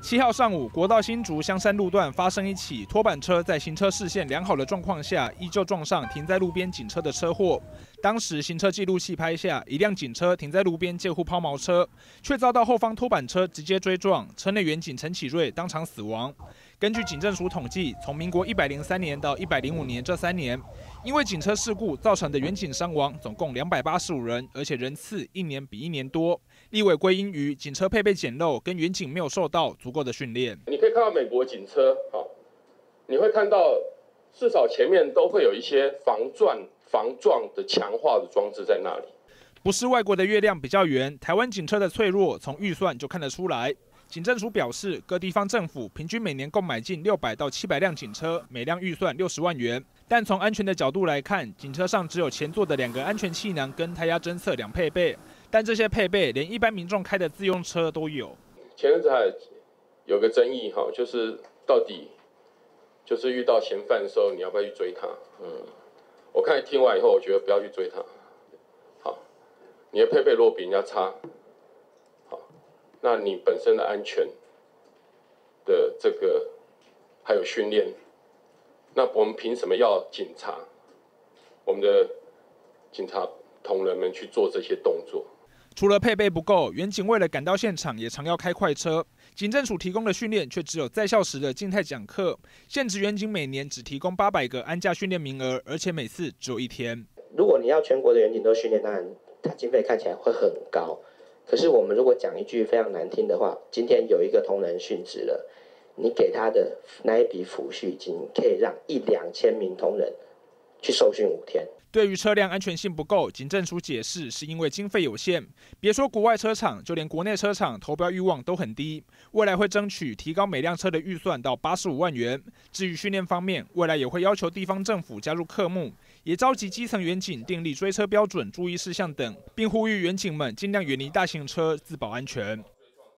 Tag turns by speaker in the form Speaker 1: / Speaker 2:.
Speaker 1: 七号上午，国道新竹香山路段发生一起拖板车在行车视线良好的状况下，依旧撞上停在路边警车的车祸。当时行车记录器拍下一辆警车停在路边借护抛锚车，却遭到后方拖板车直接追撞，车内员警陈启瑞当场死亡。根据警政署统计，从民国一百零三年到一百零五年这三年，因为警车事故造成的远警伤亡总共两百八十五人，而且人次一年比一年多。立委归因于警车配备简陋，跟远警没有受到足够的训练。
Speaker 2: 你可以看到美国警车，好，你会看到至少前面都会有一些防撞、防撞的强化的装置在那里。
Speaker 1: 不是外国的月亮比较圆，台湾警车的脆弱从预算就看得出来。警政署表示，各地方政府平均每年购买近六百到七百辆警车，每辆预算六十万元。但从安全的角度来看，警车上只有前座的两个安全气囊跟胎压侦测两配备，但这些配备连一般民众开的自用车都有。
Speaker 2: 前阵子还有个争议哈，就是到底就是遇到嫌犯的时候，你要不要去追他？嗯，我看听完以后，我觉得不要去追他。好，你的配备如果比人家差。那你本身的安全的这个还有训练，那我们凭什么要警察？我们的警察同仁们去做这些动作？
Speaker 1: 除了配备不够，远警为了赶到现场，也常要开快车。警政署提供的训练却只有在校时的静态讲课，现职远警每年只提供八百个安驾训练名额，而且每次只有一天。
Speaker 3: 如果你要全国的远警都训练，当然它经费看起来会很高。可是我们如果讲一句非常难听的话，今天有一个同仁殉职了，你给他的那一笔抚恤金，可以让一两千名同仁去受训五天。
Speaker 1: 对于车辆安全性不够，警政署解释是因为经费有限。别说国外车厂，就连国内车厂投标欲望都很低。未来会争取提高每辆车的预算到八十五万元。至于训练方面，未来也会要求地方政府加入科目，也召集基层员警订立追车标准、注意事项等，并呼吁员警们尽量远离大型车，自保安全。